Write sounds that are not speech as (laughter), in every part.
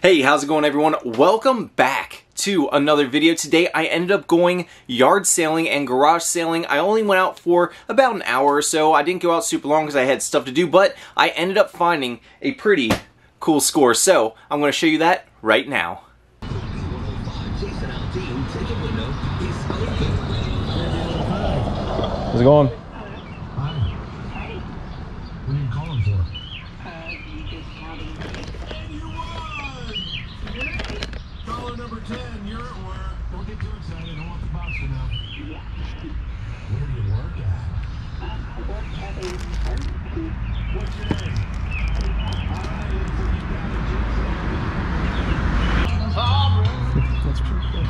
Hey, how's it going everyone? Welcome back to another video. Today I ended up going yard sailing and garage sailing. I only went out for about an hour or so. I didn't go out super long because I had stuff to do, but I ended up finding a pretty cool score. So I'm going to show you that right now. How's it going? What are you calling for? Caller number 10, you're at work. Don't get too excited. I don't want the boss to know. Where do you work at? What's your name? That's pretty cool.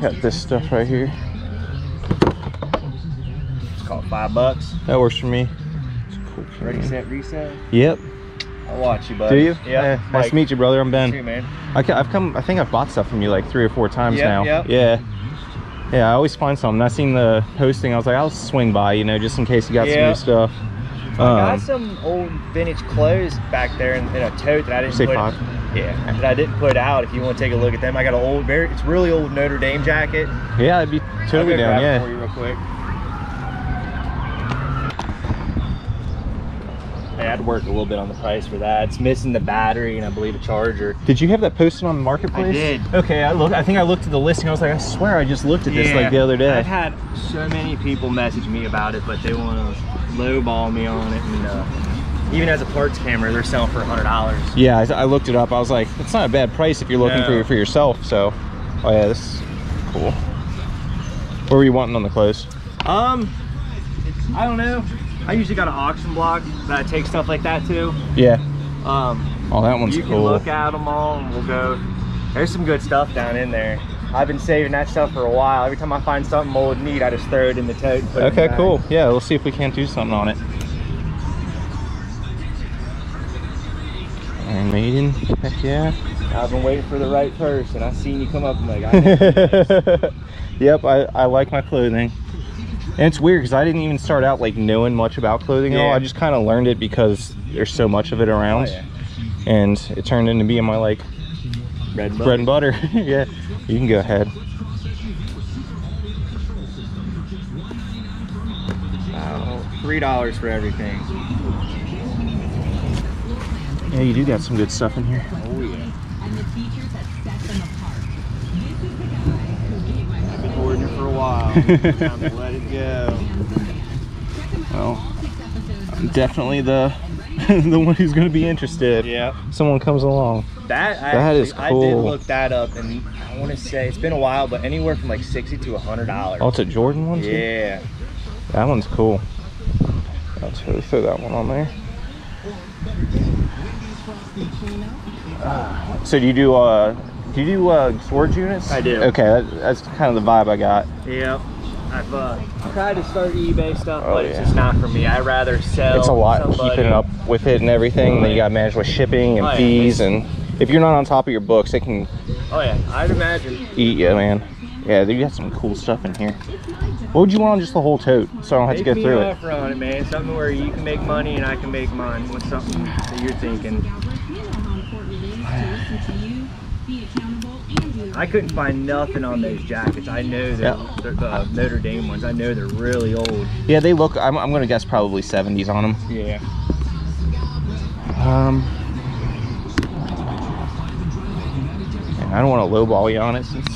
Got this stuff right here. It's called five bucks. That works for me. It's cool. Ready, set, resell. Yep. I'll watch you, buddy. Do you? Yeah. Eh, nice to meet you, brother. I'm Ben. Too, man. I I've come. I think I've bought stuff from you like three or four times Yep, now. yep. Yeah. Yeah, I always find something. I seen the posting. I was like, I'll swing by, you know, just in case you got Yeah. some new stuff. I got Um, some old vintage clothes back there in, in a tote that I didn't Say put. five. Yeah, that I didn't put out. If you want to take a look at them, I got an old, very, it's really old Notre Dame jacket. yeah, I'd be totally down. grab it for Yeah. You real quick. I had to work a little bit on the price for that. It's missing the battery and I believe a charger. Did you have that posted on the marketplace? I did. Okay, I look. I think I looked at the listing. I was like, I swear, I just looked at this like the other day. I've had so many people message me about it, but they want to lowball me on it. And uh, even as a parts camera, they're selling for hundred dollars. Yeah, I, I looked it up. I was like, it's not a bad price if you're looking No. for for yourself. So, oh yeah, this is cool. What were you wanting on the clothes? Um, I don't know. I usually got an auction block that I take stuff like that to. Yeah. Um, Oh, that one's you can look at them all, and we'll go. There's some good stuff down in there. I've been saving that stuff for a while. Every time I find something old and neat, I just throw it in the tote. and put it in the Okay, cool. Yeah, we'll see if we can't do something on it. Iron Maiden, heck yeah. I've been waiting for the right person. I seen you come up and like, I yep, I, I like my clothing. And it's weird because I didn't even start out like knowing much about clothing at all. I just kind of learned it because there's so much of it around. Oh, yeah. And it turned into being my like Red bread and butter. (laughs) yeah, you can go ahead. Wow. Three dollars for everything. Yeah, you do got some good stuff in here. Oh yeah. and the features that set them apart. This is the guy who gave my I've been hoarding it for a while. Time to let it go. Well, I'm definitely the (laughs) the one who's going to be interested. Yeah. Someone comes along. That I That is actually- I cool. did look that up, and I want to say it's been a while, but anywhere from like sixty to a hundred dollars. Oh, it's a Jordan one too? yeah. That one's cool. I'll totally throw that one on there. So do you do uh do you do uh storage units? I do. Okay, that, that's kind of the vibe I got. Yep. I've uh, tried to start eBay stuff, Oh, but it's just not for me. I'd rather sell. It's a lot somebody- keeping up with it and everything. then you got to manage with shipping and Oh, yeah. fees and if you're not on top of your books, it can Oh yeah, I'd imagine. eat you, man. Yeah, you got some cool stuff in here. What would you want on just the whole tote so I don't have to Make go me through an it? offer on it, man. Something where you can make money and I can make mine. What's something that you're thinking? I couldn't find nothing on those jackets. I know they're, Yeah. they're the Notre Dame ones. I know they're really old. Yeah, they look. I'm, I'm gonna guess probably 70s on them. Yeah. Um, I don't want to lowball you on it since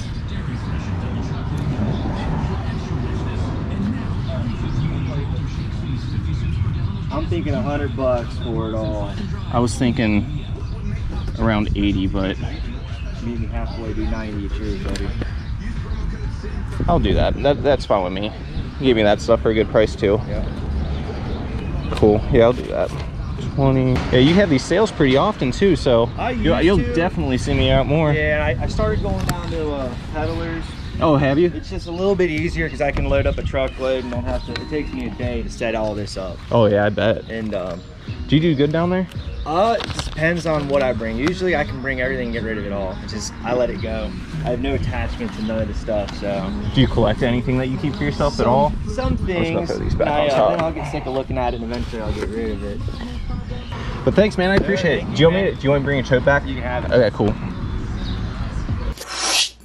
I'm thinking a hundred bucks for it all. I was thinking around 80, but Meet me halfway, do 90 at yours, buddy. I'll do that. that that's fine with me. You gave me that stuff for a good price too. Yeah. Cool. Yeah, I'll do that. 20. Yeah, you have these sales pretty often too, so you'll, you'll definitely see me out more. Yeah, I, I started going down to uh, peddlers. Oh, have you? It's just a little bit easier because I can load up a truckload and don't have to. It takes me a day to set all this up. Oh yeah, I bet. And um, Do you do good down there? Uh, it depends on what I bring. Usually, I can bring everything and get rid of it all. It's just I let it go. I have no attachment to none of the stuff, so. Do you collect anything that you keep for yourself at all? Some things. throw these back I, uh, then I'll get sick of looking at it, and eventually I'll get rid of it. But thanks, man. I appreciate it. Do you want me? To, do you want me to bring a tote back? You can have it. Okay, cool.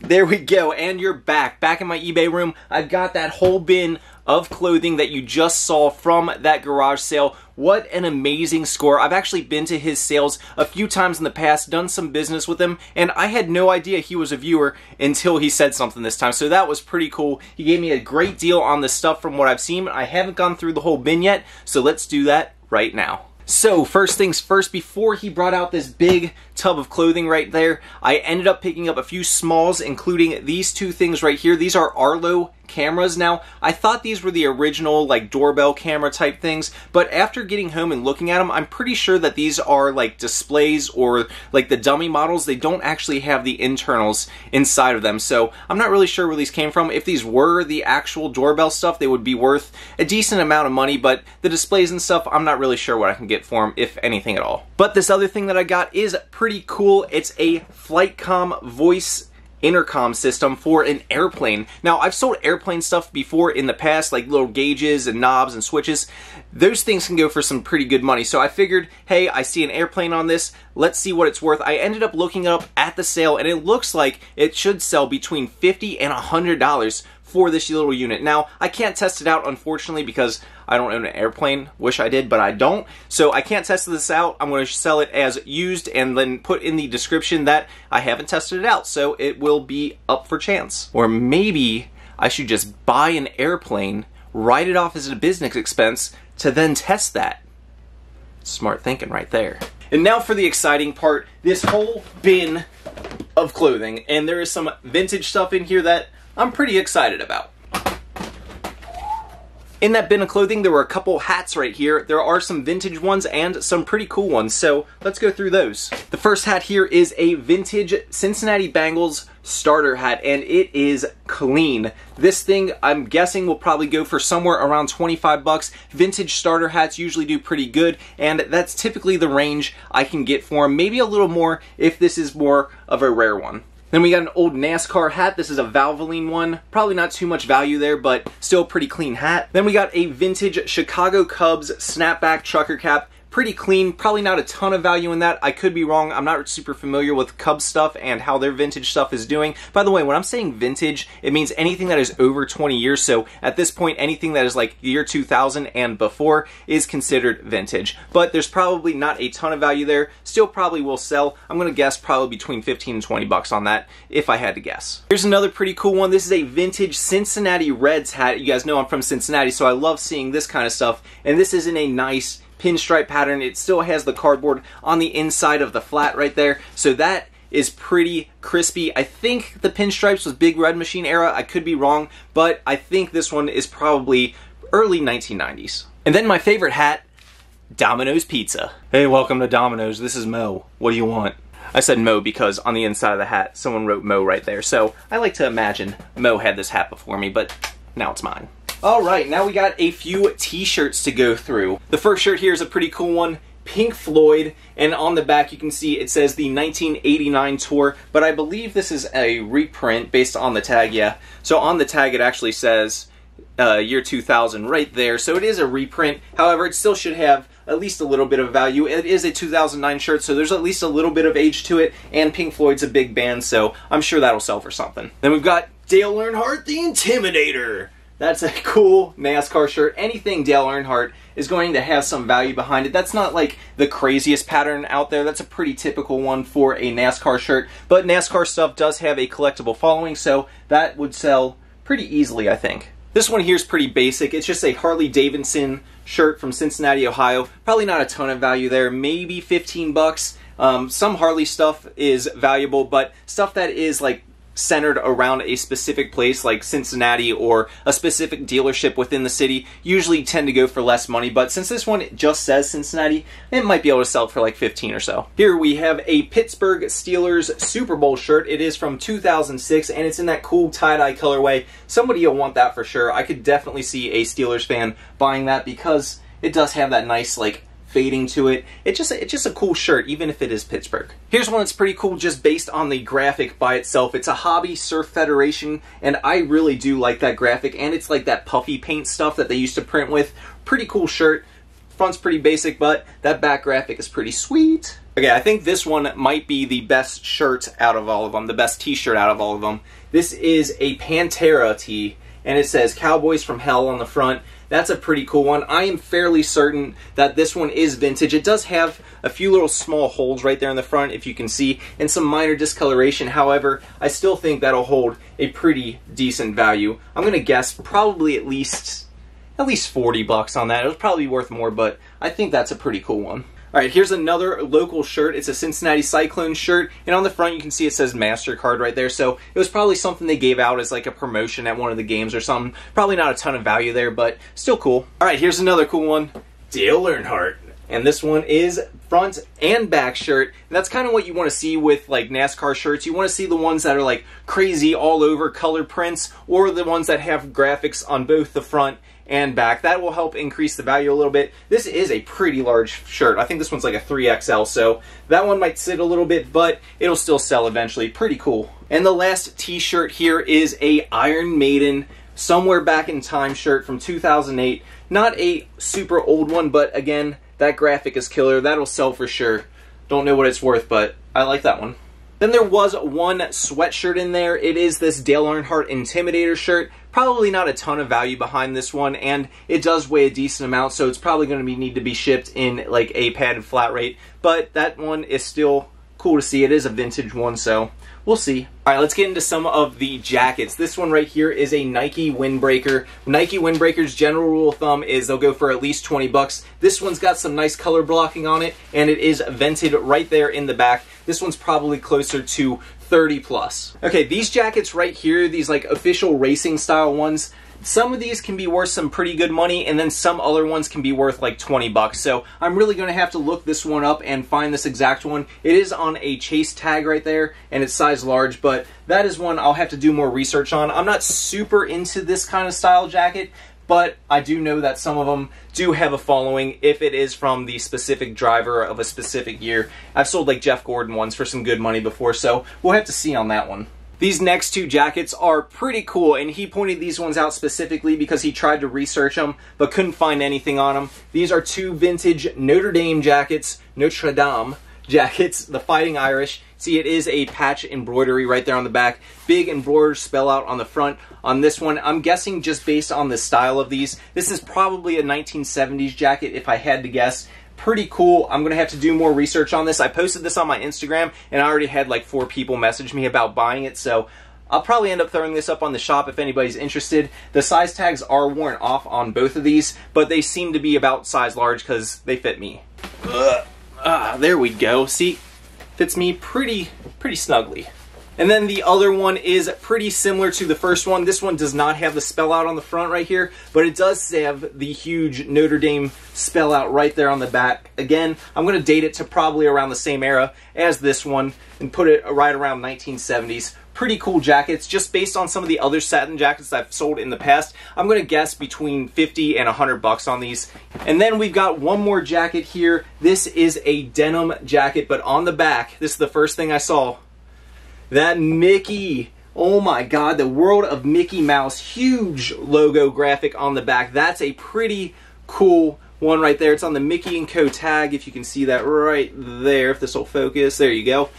There we go, and you're back. Back in my eBay room, I've got that whole bin of clothing that you just saw from that garage sale. What an amazing score. I've actually been to his sales a few times in the past, done some business with him, and I had no idea he was a viewer until he said something this time. So that was pretty cool. He gave me a great deal on the stuff from what I've seen. I haven't gone through the whole bin yet, so let's do that right now. So, first things first, before he brought out this big tub of clothing right there, I ended up picking up a few smalls, including these two things right here. These are Arlo cameras. Now, I thought these were the original, like, doorbell camera type things, but after getting home and looking at them, I'm pretty sure that these are, like, displays or, like, the dummy models. They don't actually have the internals inside of them, so I'm not really sure where these came from. If these were the actual doorbell stuff, they would be worth a decent amount of money, but the displays and stuff, I'm not really sure what I can get for them, if anything at all. But this other thing that I got is pretty cool. It's a Flightcom voice intercom system for an airplane. Now, I've sold airplane stuff before in the past, like little gauges and knobs and switches. Those things can go for some pretty good money. So I figured, hey, I see an airplane on this. Let's see what it's worth. I ended up looking it up at the sale, and it looks like it should sell between 50 and $100 for this little unit. Now, I can't test it out, unfortunately, because I don't own an airplane. Wish I did, but I don't. So I can't test this out. I'm going to sell it as used and then put in the description that I haven't tested it out. So it will be up for chance. Or maybe I should just buy an airplane, write it off as a business expense to then test that. Smart thinking right there. And now for the exciting part this whole bin of clothing. And there is some vintage stuff in here that I'm pretty excited about. In that bin of clothing, there were a couple hats right here. There are some vintage ones and some pretty cool ones, so let's go through those. The first hat here is a vintage Cincinnati Bengals starter hat, and it is clean. This thing, I'm guessing, will probably go for somewhere around 25 bucks. Vintage starter hats usually do pretty good, and that's typically the range I can get for them. Maybe a little more if this is more of a rare one. Then we got an old NASCAR hat. This is a Valvoline one. Probably not too much value there, but still a pretty clean hat. Then we got a vintage Chicago Cubs snapback trucker cap. Pretty clean, probably not a ton of value in that. I could be wrong. I'm not super familiar with Cubs stuff and how their vintage stuff is doing. By the way, when I'm saying vintage, it means anything that is over 20 years. So at this point, anything that is like year 2000 and before is considered vintage. But there's probably not a ton of value there. Still probably will sell. I'm going to guess probably between 15 and 20 bucks on that if I had to guess. Here's another pretty cool one. This is a vintage Cincinnati Reds hat. You guys know I'm from Cincinnati, so I love seeing this kind of stuff. And this is in a nice pinstripe pattern. It still has the cardboard on the inside of the flat right there. So that is pretty crispy. I think the pinstripes was Big Red Machine era. I could be wrong, but I think this one is probably early 1990s. And then my favorite hat, Domino's Pizza. Hey, welcome to Domino's. This is Mo. What do you want? I said Mo because on the inside of the hat, someone wrote Mo right there. So I like to imagine Mo had this hat before me, but now it's mine. All right, now we got a few t-shirts to go through. The first shirt here is a pretty cool one. Pink Floyd, and on the back you can see it says the 1989 tour, but I believe this is a reprint based on the tag, yeah. So on the tag it actually says uh, year 2000 right there, so it is a reprint. However, it still should have at least a little bit of value. It is a 2009 shirt, so there's at least a little bit of age to it, and Pink Floyd's a big band, so I'm sure that'll sell for something. Then we've got Dale Earnhardt, the Intimidator. That's a cool NASCAR shirt. Anything Dale Earnhardt is going to have some value behind it. That's not like the craziest pattern out there. That's a pretty typical one for a NASCAR shirt. But NASCAR stuff does have a collectible following, so that would sell pretty easily, I think. This one here is pretty basic. It's just a Harley Davidson shirt from Cincinnati, Ohio. Probably not a ton of value there. Maybe 15 bucks. Um, some Harley stuff is valuable, but stuff that is like centered around a specific place like Cincinnati or a specific dealership within the city usually tend to go for less money but since this one just says Cincinnati it might be able to sell for like 15 or so. Here we have a Pittsburgh Steelers Super Bowl shirt. It is from 2006 and it's in that cool tie-dye colorway. Somebody will want that for sure. I could definitely see a Steelers fan buying that because it does have that nice like fading to it. It's just it's just a cool shirt, even if it is Pittsburgh. Here's one that's pretty cool just based on the graphic by itself. It's a Hobby Surf Federation, and I really do like that graphic, and it's like that puffy paint stuff that they used to print with. Pretty cool shirt. Front's pretty basic, but that back graphic is pretty sweet. Okay, I think this one might be the best shirt out of all of them, the best t-shirt out of all of them. This is a Pantera tee, and it says Cowboys from Hell on the front. That's a pretty cool one. I am fairly certain that this one is vintage. It does have a few little small holes right there in the front, if you can see, and some minor discoloration. However, I still think that'll hold a pretty decent value. I'm to guess probably at least at least 40 bucks on that. It was probably worth more, but I think that's a pretty cool one. All right, here's another local shirt. It's a Cincinnati Cyclone shirt, and on the front you can see it says MasterCard right there. So it was probably something they gave out as like a promotion at one of the games or something. Probably not a ton of value there, but still cool. All right, here's another cool one. Dale Earnhardt. And this one is front and back shirt. And that's kind of what you want to see with like NASCAR shirts. You want to see the ones that are like crazy all over color prints or the ones that have graphics on both the front and back. That will help increase the value a little bit. This is a pretty large shirt. I think this one's like a 3XL, so that one might sit a little bit, but it'll still sell eventually. Pretty cool. And the last t-shirt here is a Iron Maiden Somewhere Back in Time shirt from 2008. Not a super old one, but again, that graphic is killer. That'll sell for sure. Don't know what it's worth, but I like that one. Then there was one sweatshirt in there. It is this Dale Earnhardt Intimidator shirt. Probably not a ton of value behind this one, and it does weigh a decent amount, so it's probably going to need to be shipped in like a padded flat rate. But that one is still cool to see. It is a vintage one, so we'll see. All right, let's get into some of the jackets. This one right here is a Nike Windbreaker. Nike Windbreaker's general rule of thumb is they'll go for at least 20 bucks. This one's got some nice color blocking on it, and it is vented right there in the back. This one's probably closer to 30 plus. Okay, these jackets right here, these like official racing style ones, some of these can be worth some pretty good money and then some other ones can be worth like 20 bucks. So I'm really going to have to look this one up and find this exact one. It is on a chase tag right there and it's size large, but that is one I'll have to do more research on. I'm not super into this kind of style jacket, but I do know that some of them do have a following if it is from the specific driver of a specific year. I've sold like Jeff Gordon ones for some good money before, so we'll have to see on that one. These next two jackets are pretty cool, and he pointed these ones out specifically because he tried to research them but couldn't find anything on them. These are two vintage Notre Dame jackets, Notre Dame jackets, the Fighting Irish. See, it is a patch embroidery right there on the back. Big embroidered spell out on the front. On this one, I'm guessing just based on the style of these, this is probably a 1970s jacket if I had to guess pretty cool. I'm going to have to do more research on this. I posted this on my Instagram, and I already had like four people message me about buying it, so I'll probably end up throwing this up on the shop if anybody's interested. The size tags are worn off on both of these, but they seem to be about size large because they fit me. Ugh. Ah, there we go. See, fits me pretty, pretty snugly. And then the other one is pretty similar to the first one. This one does not have the spell out on the front right here, but it does have the huge Notre Dame spell out right there on the back. Again, I'm going to date it to probably around the same era as this one and put it right around 1970s. Pretty cool jackets, just based on some of the other satin jackets I've sold in the past. I'm going to guess between 50 and 100 bucks on these. And then we've got one more jacket here. This is a denim jacket, but on the back, this is the first thing I saw that Mickey, oh my god, the world of Mickey Mouse, huge logo graphic on the back. That's a pretty cool one right there. It's on the Mickey & Co. tag, if you can see that right there, if this will focus. There you go.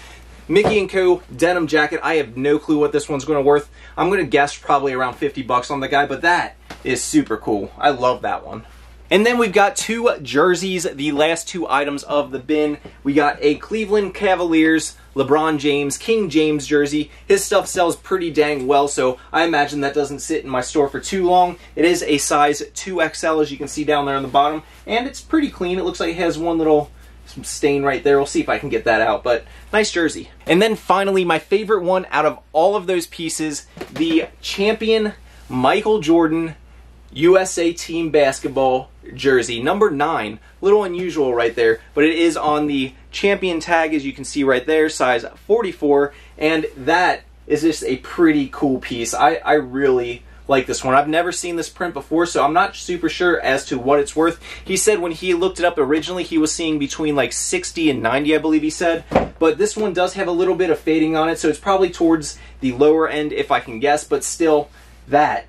Mickey & Co. denim jacket. I have no clue what this one's going to worth. I'm going to guess probably around 50 bucks on the guy, but that is super cool. I love that one. And then we've got two jerseys, the last two items of the bin. We got a Cleveland Cavaliers LeBron James King James jersey. His stuff sells pretty dang well, so I imagine that doesn't sit in my store for too long. It is a size 2XL, as you can see down there on the bottom, and it's pretty clean. It looks like it has one little some stain right there. We'll see if I can get that out, but nice jersey. And then finally, my favorite one out of all of those pieces, the champion Michael Jordan USA Team Basketball jersey, number nine. Little unusual right there, but it is on the champion tag, as you can see right there, size 44, and that is just a pretty cool piece. I, I really like this one. I've never seen this print before, so I'm not super sure as to what it's worth. He said when he looked it up originally, he was seeing between like 60 and 90, I believe he said. But this one does have a little bit of fading on it, so it's probably towards the lower end if I can guess, but still, that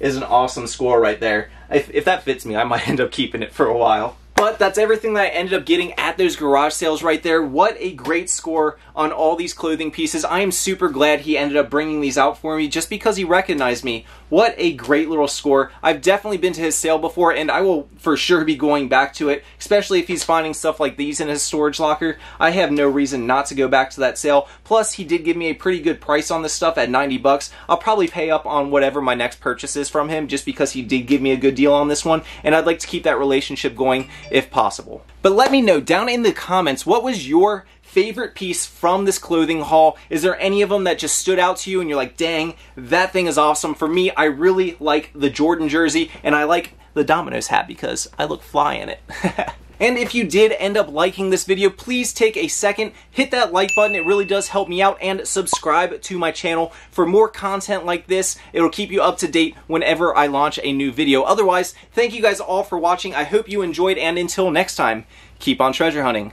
is an awesome score right there. If, if that fits me, I might (laughs) end up keeping it for a while. But that's everything that I ended up getting at those garage sales right there. What a great score on all these clothing pieces. I am super glad he ended up bringing these out for me just because he recognized me. What a great little score. I've definitely been to his sale before and I will for sure be going back to it, especially if he's finding stuff like these in his storage locker. I have no reason not to go back to that sale. Plus, he did give me a pretty good price on this stuff at 90 bucks. I'll probably pay up on whatever my next purchase is from him just because he did give me a good deal on this one and I'd like to keep that relationship going if possible. But let me know down in the comments what was your favorite piece from this clothing haul? Is there any of them that just stood out to you and you're like, dang, that thing is awesome? For me, I really like the Jordan jersey and I like the Domino's hat because I look fly in it. (laughs) And if you did end up liking this video, please take a second, hit that like button. It really does help me out and subscribe to my channel for more content like this. It'll keep you up to date whenever I launch a new video. Otherwise, thank you guys all for watching. I hope you enjoyed and until next time, keep on treasure hunting.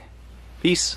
Peace.